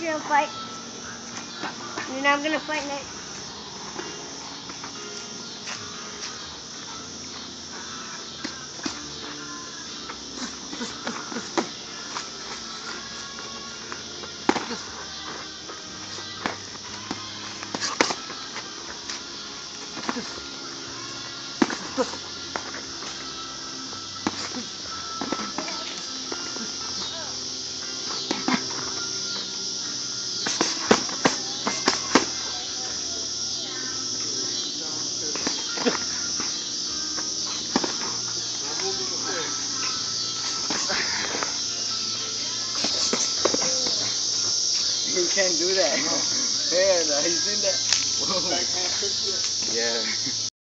gonna fight. You're not gonna fight next. You can't do that. Man, uh, you seen that? Whoa. Yeah.